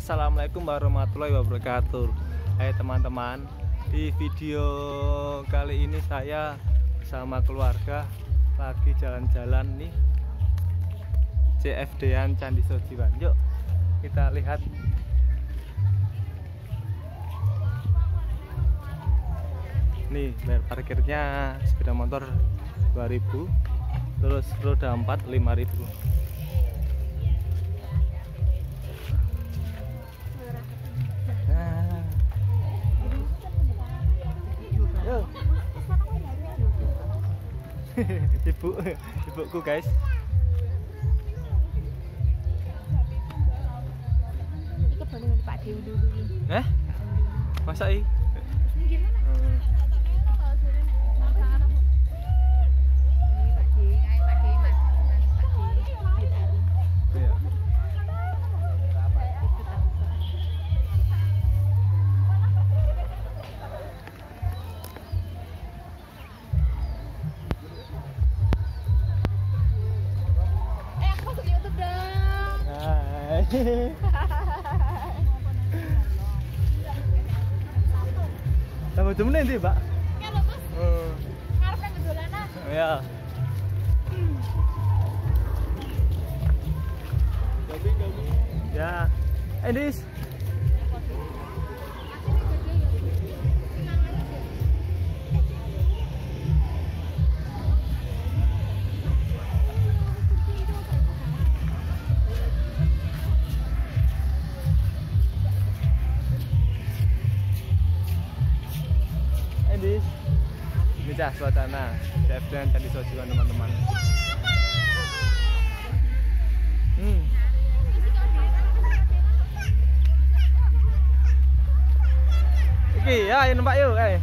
Assalamualaikum warahmatullahi wabarakatuh. Hai teman-teman Di video kali ini saya bersama keluarga Lagi jalan-jalan nih. CFD-an Candi Sojiwan. Yuk kita lihat. Nih bayar parkirnya sepeda motor 2000 Terus roda 4 5000 Ibu ibuku guys Ini ke mana tempat dulu Eh? Masak ni? Eh? Tambah jam nanti, Pak. Lo terus Hmm. ngarep nang dolanan. Ya. Ya. Eh, Ini cah suasana CF dan Candi Sojiwan teman-teman. Hmm. Iki ya, ayo numpak yuk, eh.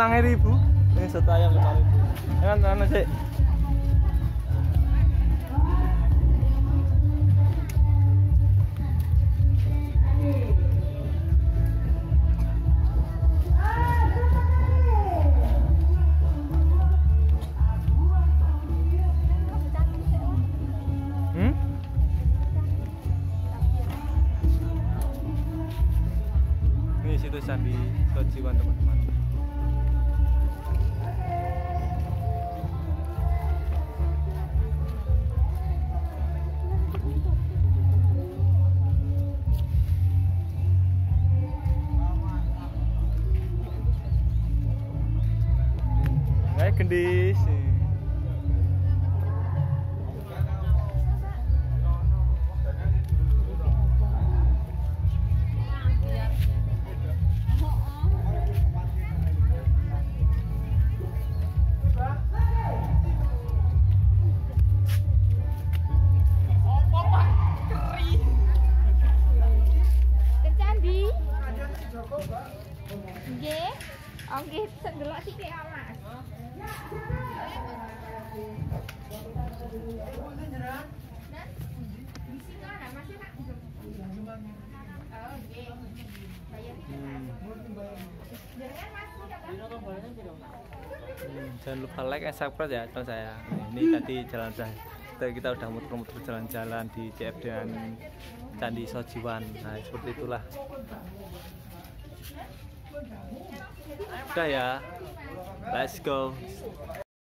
lima ribu. Ini soto ayam lima ribu. Kan mana sih? Hmm? Ini situ Sandi Sojiwan teman-teman. Kayak gendis. Nggih. Oh nggih, sek ndelok sithik kok, Mas. Hmm, jangan lupa like and subscribe ya channel saya. Ini tadi jalan saya. Kita udah muter-muter jalan-jalan di CF dan Candi Sojiwan. Nah, seperti itulah. Udah ya. Let's go.